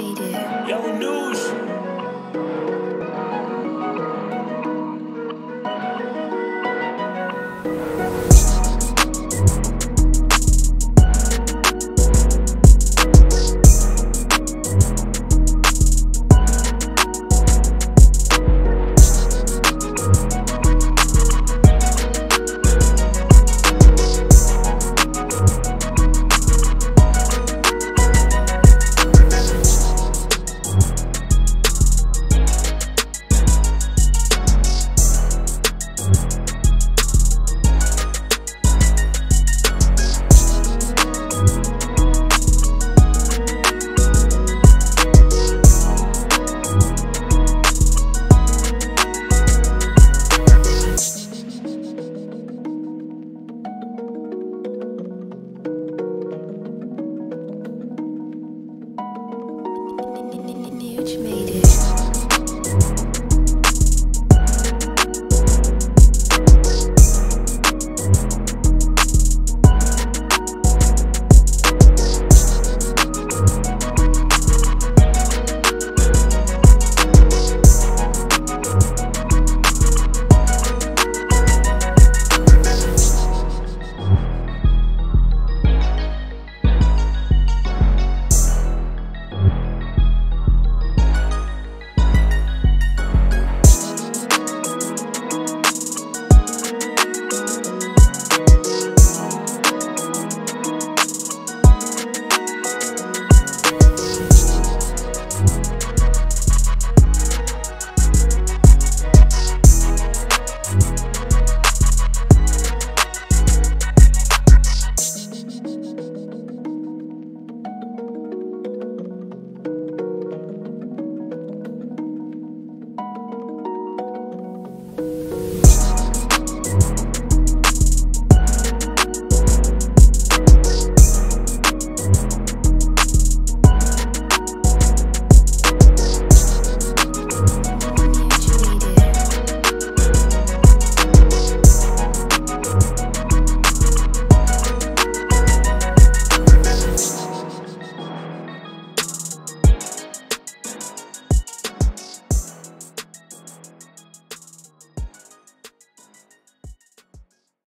it. Yo, news. Nuge made it.